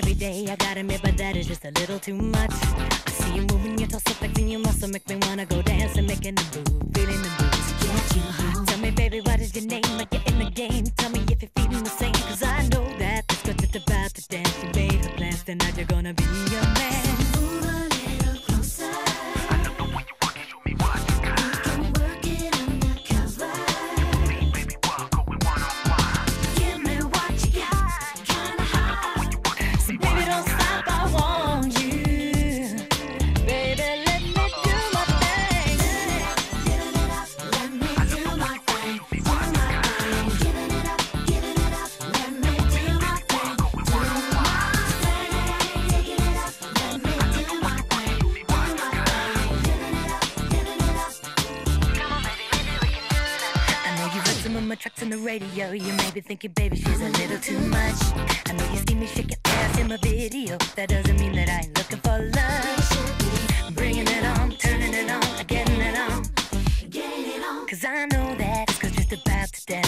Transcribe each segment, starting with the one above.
day. I gotta admit, but that is just a little too much. I see you moving your torso, flexing your muscle, make me wanna go dance and making the move, feeling the moves. Get you home. Tell me, baby, what is your name? Like you're in the game. Tell me if you're feeling the same, cause I know that this girl just about to dance. She made her plans, tonight you're gonna be your man. My tracks on the radio. You may be thinking, baby, she's a little too much. I know you see me shake your ass in my video. That doesn't mean that I ain't looking for love. Bringing it on, turning it on, getting it on. Getting it on. Cause I know that it's just about to dance.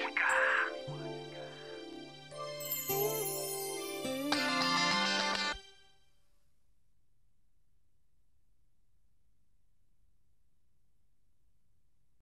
chica.